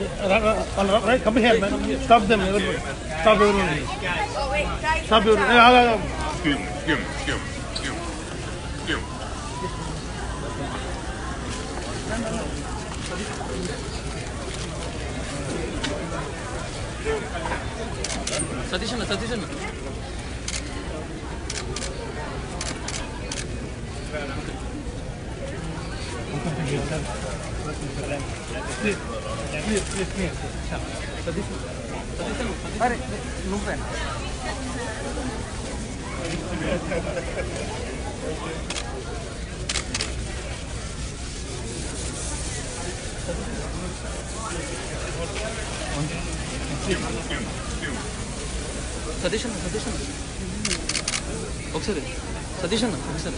Right, right, come here, man. Stop them, everybody. Stop everyone. Oh, wait, guys. Stop everyone. Yeah, yeah, Excuse me, excuse me, excuse me, excuse me, excuse me. Satish ना सतीश ना Thank you. please, please. Satish Satish అన్న అరే నువ్వే సతీష్ అన్న సతీష్ అన్న ఒకసారి సతీష్ అన్న ఒకసారి